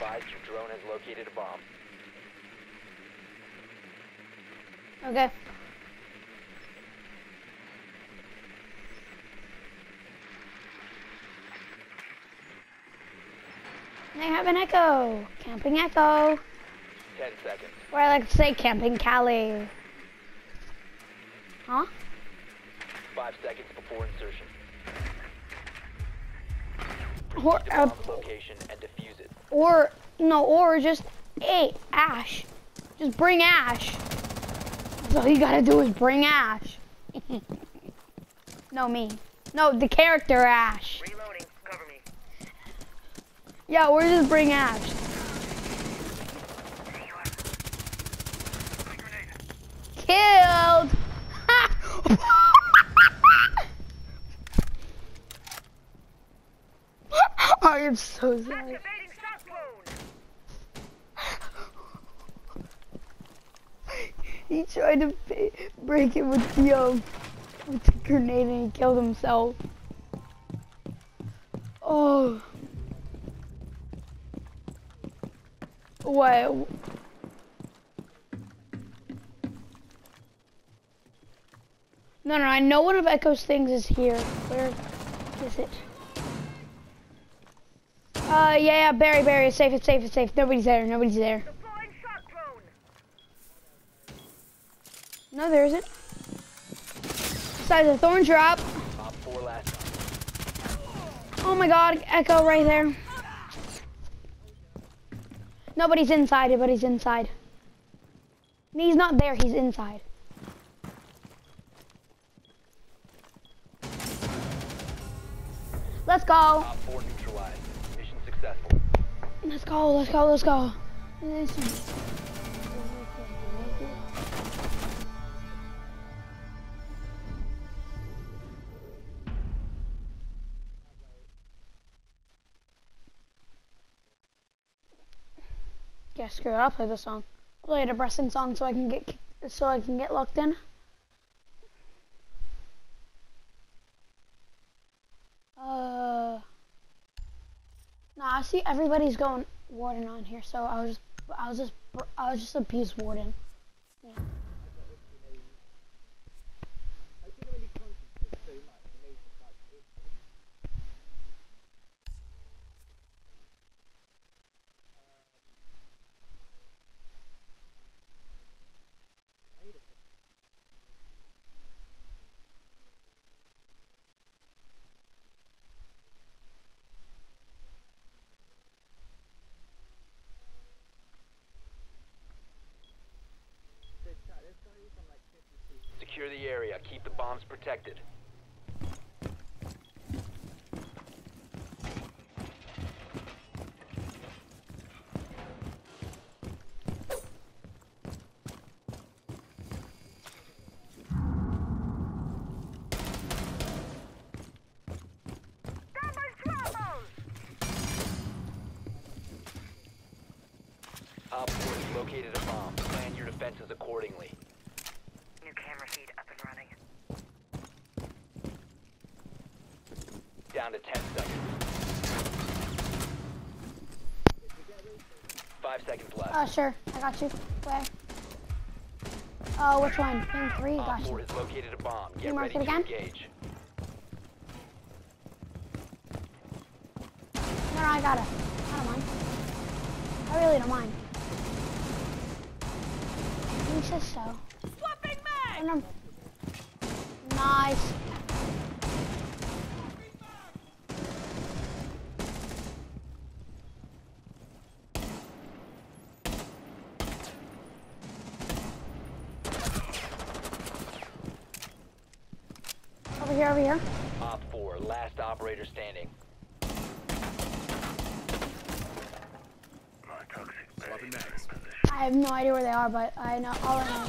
advised your drone has located a bomb. Okay. They have an echo. Camping echo. Ten seconds. Or I like to say camping Cali. Huh? Five seconds before insertion. Or, uh, location and defuse it. or, no, or just, hey, Ash. Just bring Ash. That's all you gotta do is bring Ash. no, me. No, the character Ash. Reloading. Cover me. Yeah, or just bring Ash. There you are. My grenade. Killed. I am so sorry. He tried to break it with the um, with the grenade and he killed himself. Oh. What? No, no, I know one of Echo's things is here. Where is it? Uh, yeah, yeah, Barry, Barry, it's safe, it's safe, it's safe. Nobody's there, nobody's there. No, there isn't. Besides the thorn drop. Op 4 last Oh my god, Echo right there. Nobody's inside, but he's inside. He's not there, he's inside. Let's go. Op 4 neutralized. Mission successful. Let's go, let's go, let's go. Yeah, screw it, I'll play the song. I'll play a depressing song so I can get so I can get locked in. Uh Nah, I see everybody's going warden on here, so I was I was just I was just a peace warden. Yeah. Secure the area. Keep protected. Stand by troubles. Op 4 has located a bomb. Plan your defenses accordingly. Down to 10 seconds. Five seconds left. Oh sure, I got you. Where? Oh, which one? Pin three, Op got 4 you. has located a bomb. Get mark ready it to again? engage. No, no, I got it. I don't mind. I really don't mind. He says so. Swapping I. Nice. Over here, over here. Op 4, last operator standing. My toxic Swapping mags. I have no idea where they are, but I know all I know.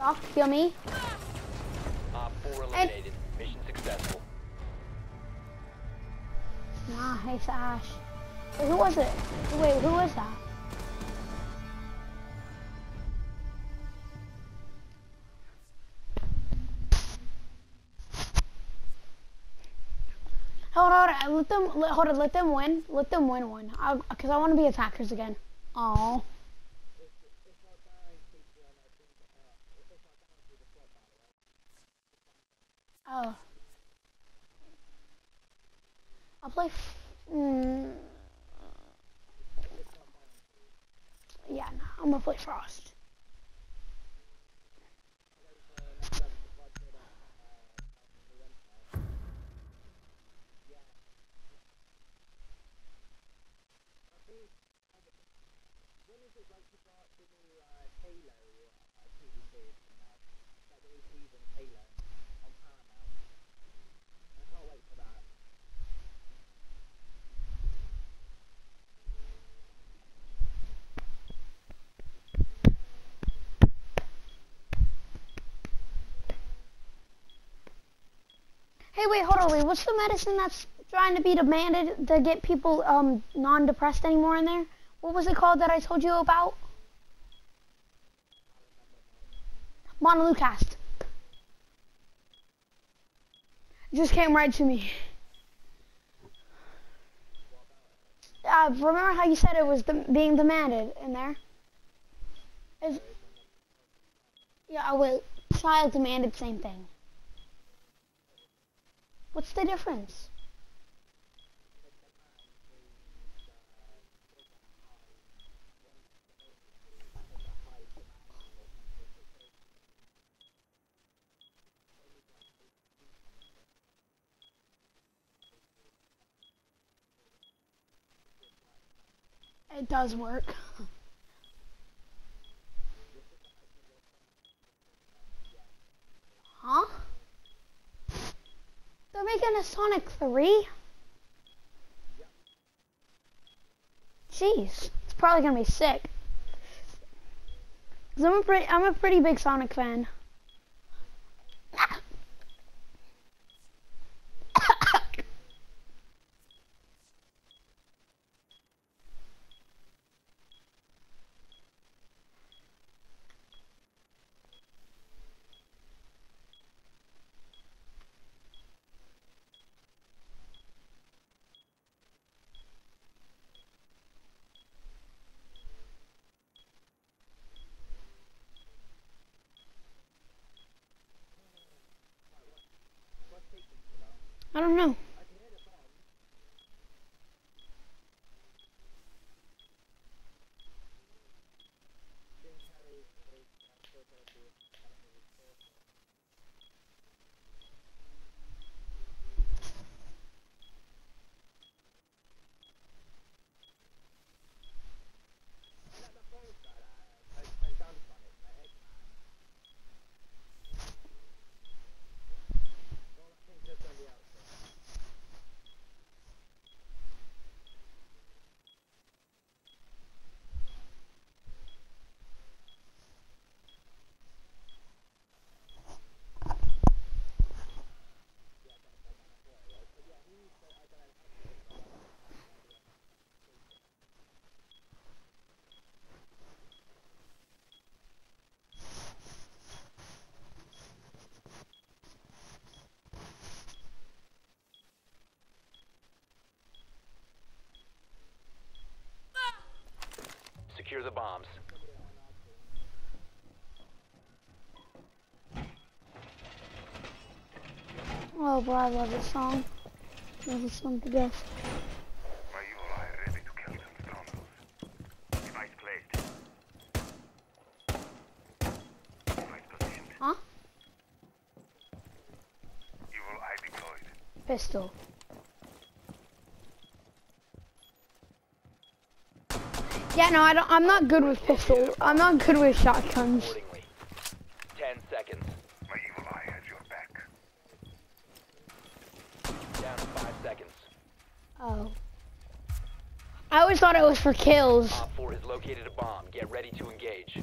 Oh, heal me. Op 4 eliminated. Mission successful. Nice, Ash. Wait, who was it? Wait, who was that? On. Let them. Let, hold on. Let them win. Let them win one. Because I, want to be attackers again. Oh. Oh. I'll play. Mm, yeah, no, I'm gonna play Frost. Hey, wait, hold on, wait. What's the medicine that's trying to be demanded to get people um non-depressed anymore in there? What was it called that I told you about? Montelukast. It just came right to me. Uh, remember how you said it was being demanded in there? Yeah, well, child demanded same thing. What's the difference? It does work. huh? They're making a Sonic 3? Jeez, it's probably gonna be sick. Cause I'm a pretty, I'm a pretty big Sonic fan. I don't know. Bombs. Oh, boy, I love this song. I Love this song to death. My evil eye ready to kill some scoundrels. Device placed. Device positioned. Huh? Evil eye deployed. Pistol. Yeah, no, I don't. I'm not good with pistols. I'm not good with shotguns. Ten seconds. My evil eye has your back. Down to five seconds. Oh. I always thought it was for kills. Op 4 has located a bomb. Get ready to engage.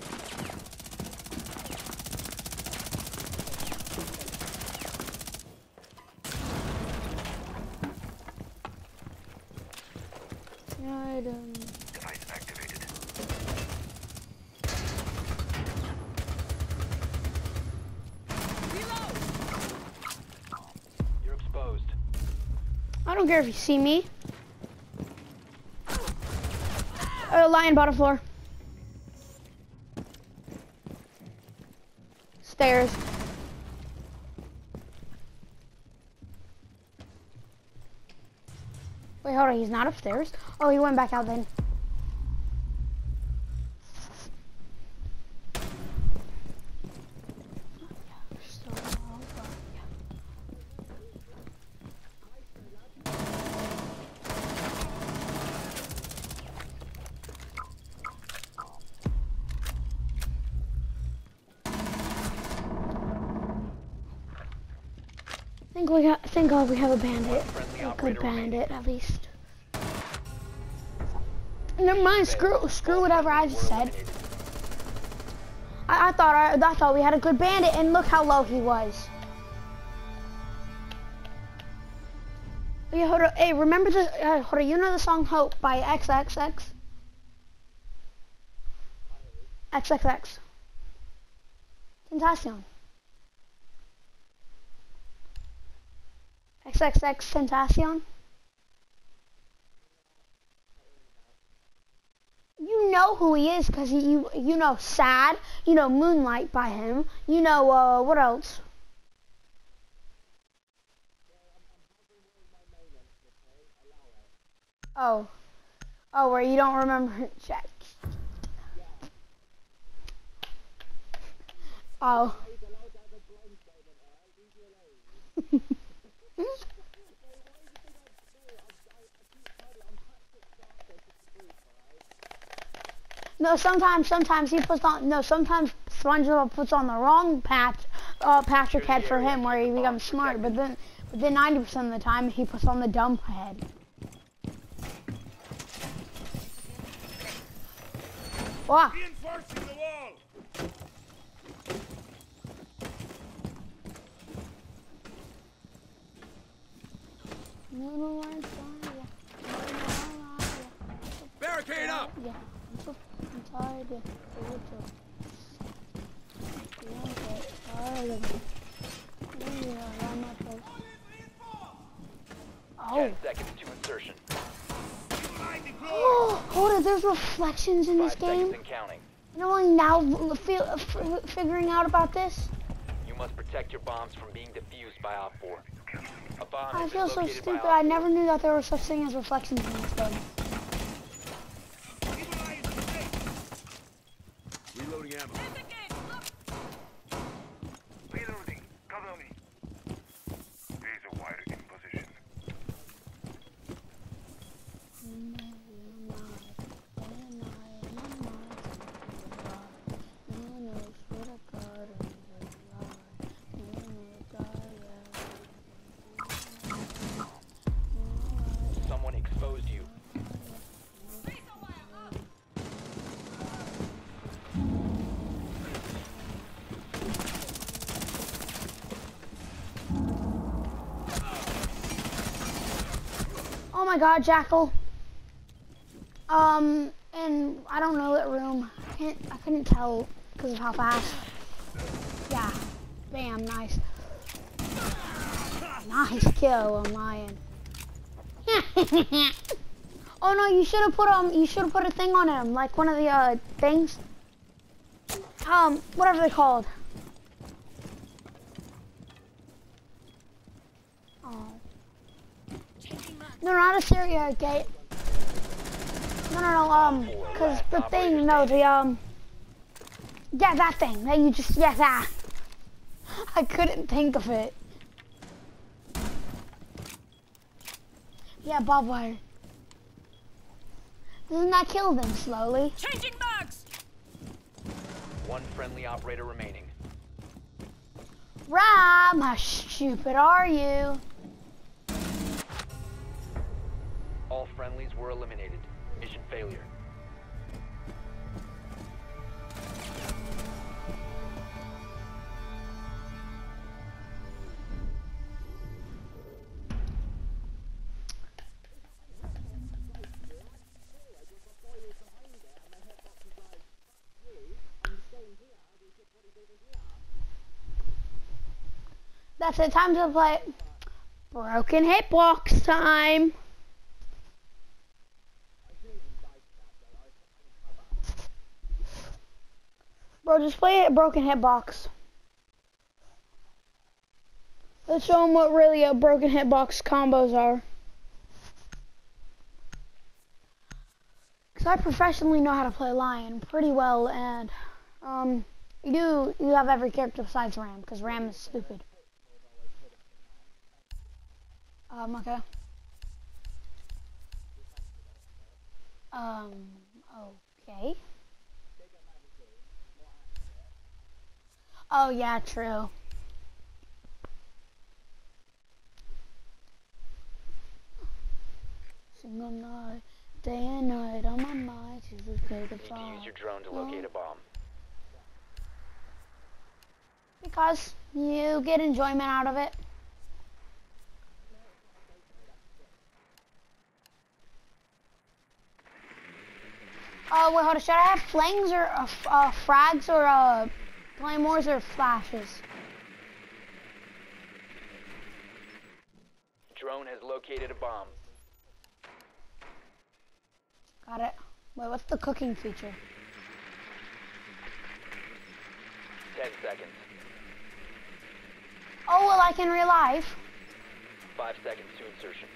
Item. Device activated. You're exposed. Oh, I don't care if you see me. Uh, lion bottom floor. Stairs. Wait, hold on. He's not upstairs. Oh, he went back out then. Think we got. Thank God we have a bandit. A good bandit, at least. Never mind. Screw. Screw whatever I just said. I, I thought. I, I thought we had a good bandit, and look how low he was. Yeah, hold on. Hey, remember the? Uh, hold on. You know the song "Hope" by XXX? XXX. Tentacion. XXX Tentacion. You know who he is because you you know Sad. You know Moonlight by him. You know uh what else? Oh, oh, where you don't remember Jack. Oh. No, sometimes, sometimes he puts on. No, sometimes SpongeBob puts on the wrong patch, uh, Patrick head for him, where he becomes smart. But then, but then ninety percent of the time, he puts on the dumb head. Wow. Reinforcing the wall! Barricade up! Yeah, I'm so fucking tired of Naruto. Yeah, I'm tired of it. Yeah, I'm Oh. Ten seconds to insertion. Oh, hold on, there's reflections in this Five game. and counting. You know, only now l- uh, f- uh, figuring out about this. You must protect your bombs from being defused by Op 4. A bomb I feel so stupid. I never knew that there was such thing as reflections in this game. Evil eye is safe! Reloading my god, Jackal. Um, and I don't know that room. I can't, I couldn't tell because of how fast. Yeah. Bam, nice. Nice kill, I'm lying. oh no, you should have put um, you should have put a thing on him, like one of the uh things. Um, whatever they're called. Oh. No, not a Syria gate. No, no, no, um, cause the thing, no, the, um, yeah, that thing, that you just, yeah, that. I couldn't think of it. Yeah, barbed wire. Doesn't that kill them slowly? Changing mags! One friendly operator remaining. Ram, how stupid are you? All friendlies were eliminated. Mission failure. That's it, time to play. Broken hitbox time. Bro, just play a broken hitbox. Let's show them what really a broken hitbox combos are. Cause I professionally know how to play Lion pretty well, and um, you do you have every character besides Ram, because Ram is stupid. Um, okay. Um, okay. Oh yeah, true. Single night, day and night on my mind, she's okay to Need to fall. use your drone to locate a bomb. Because you get enjoyment out of it. Oh, wait, hold on. Should I have flings or uh, uh, frags or uh, claymores or flashes? Drone has located a bomb. Got it. Wait, what's the cooking feature? 10 seconds. Oh, well, I can relive. 5 seconds to insertion.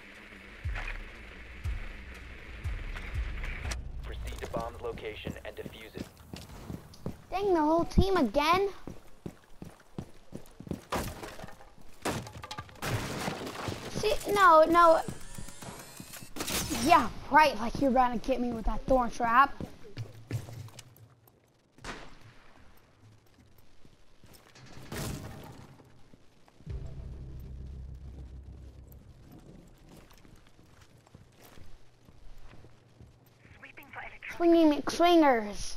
Proceed to bomb's location and defuse it. Dang, the whole team again? See, no, no. Yeah, right, like you're about to get me with that thorn trap. Sweeping for electronic. Swinging McSwingers.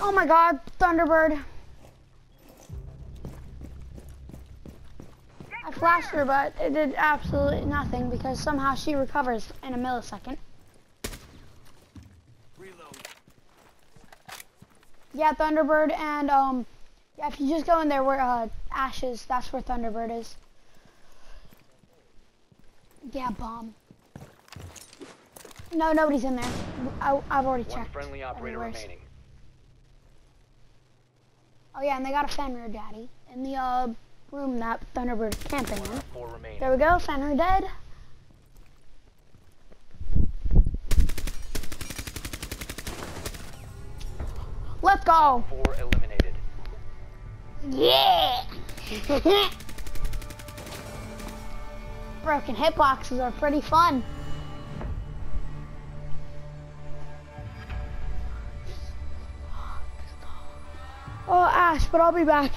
Oh my god, Thunderbird. I flashed her, but it did absolutely nothing because somehow she recovers in a millisecond. Yeah, Thunderbird, and um, yeah, if you just go in there where uh, Ashes, that's where Thunderbird is. Yeah, bomb. No, nobody's in there. I, I've already One checked. friendly operator remaining. Oh yeah, and they got a Fenrir daddy in the uh room that Thunderbird is camping in. There we go, Fenrir dead. Let's go. 4 eliminated. Yeah. Broken hitboxes are pretty fun. But I'll be back.